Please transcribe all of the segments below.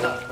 자.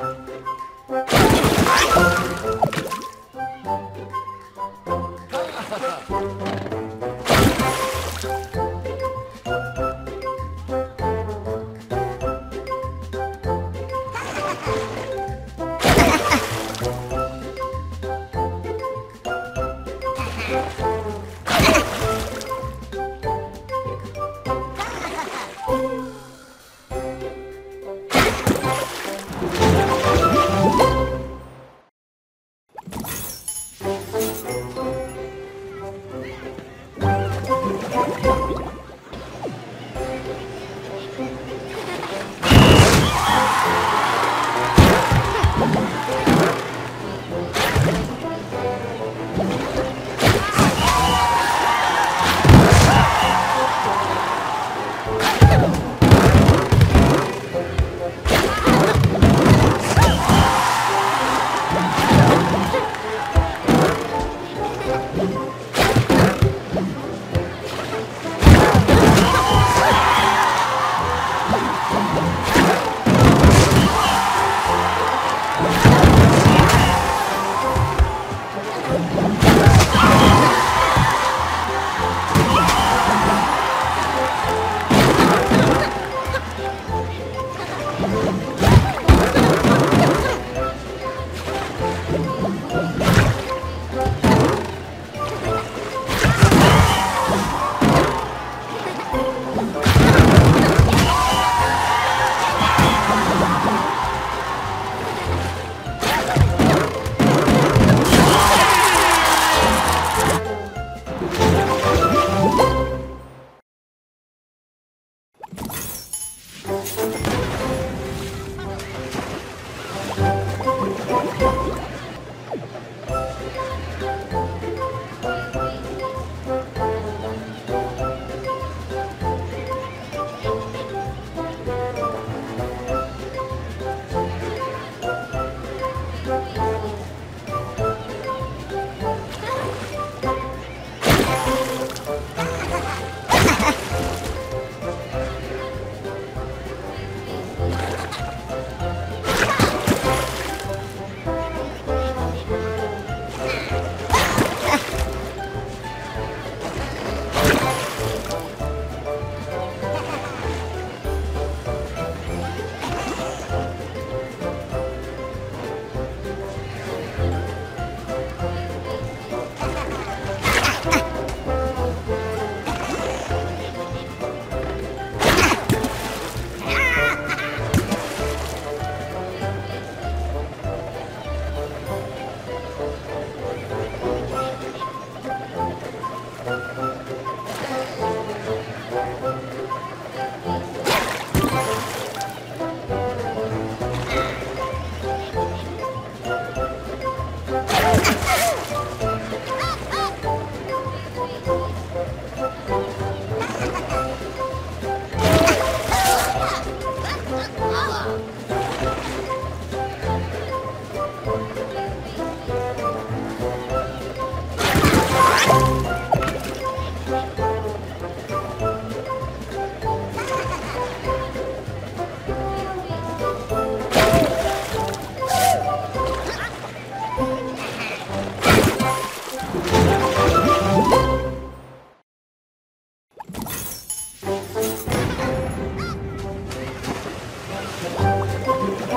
Oh,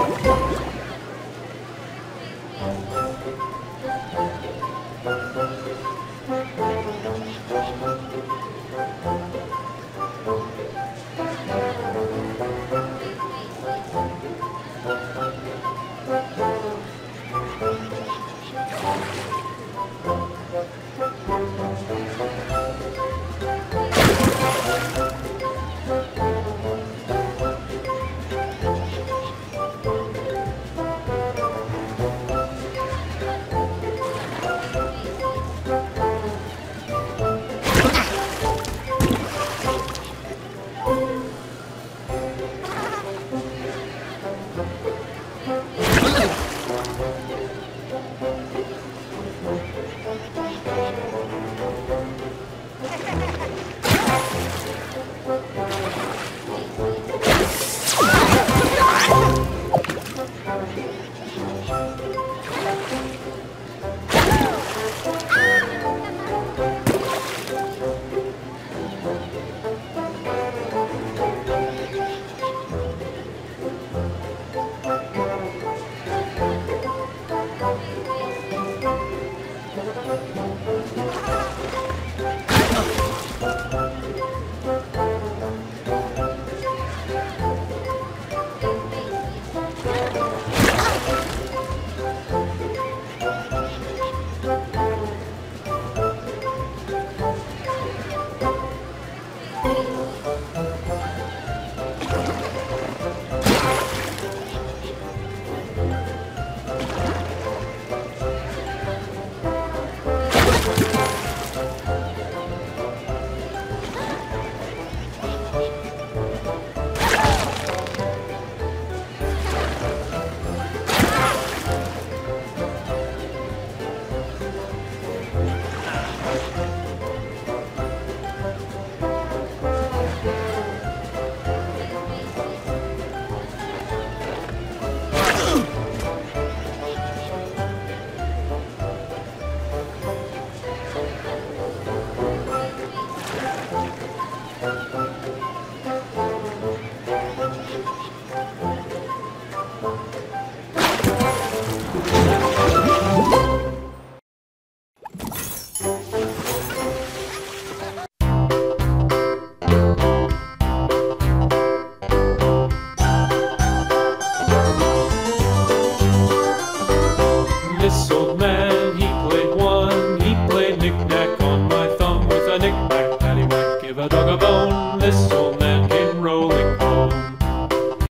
Yep.